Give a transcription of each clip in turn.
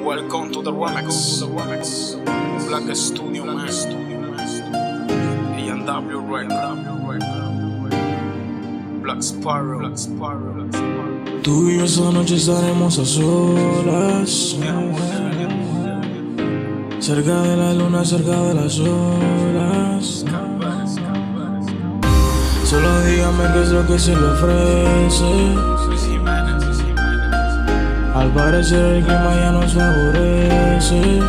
Welcome to the Remix. Black Studio Man. A&W Record. Black Sparrow. Black Sparrow. Tú y yo esa noche estaremos a solas. Cerca de la luna, cerca de las olas. Solo dígame qué es lo que se le ofrece. Al parecer el clima ya nos favorece.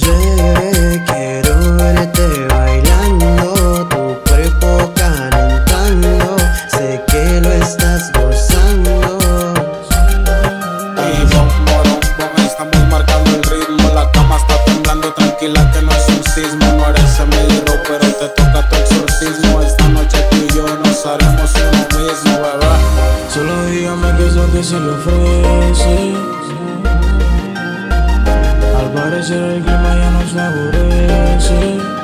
Llueve quiero verte bailando, tu cuerpo calentando, sé que lo estás gozando. Y bom, borom, bom, estamos marcando el ritmo. La cama está temblando, tranquila que no es un sismo. No eres Emily pero te toca tu exorcismo. Esta noche tú y yo nos haremos uno mismo, bebé. Solo dígame qué es lo que se le ofrece. Al parecer el clima ya nos favorece.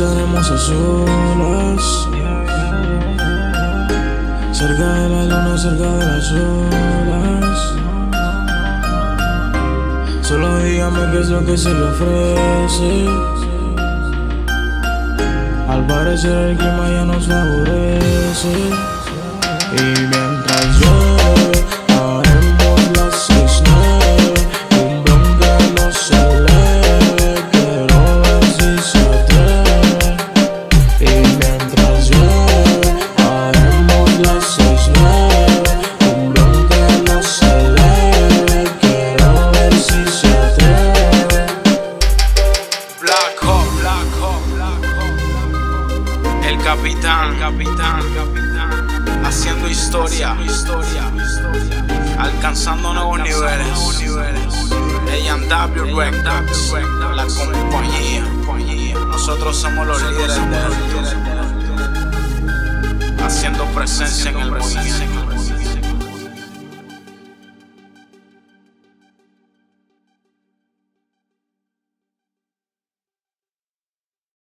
A solas. Cerca de la luna, cerca de las olas. Solo dígame qué es lo que se le ofrece. Al parecer el clima ya nos favorece. Y mientras El capitán, capitán, capitán. Haciendo historia, historia, alcanzando nuevos niveles. A&W Records, la compañía. Nosotros somos los líderes de. Haciendo presencia en el movimiento.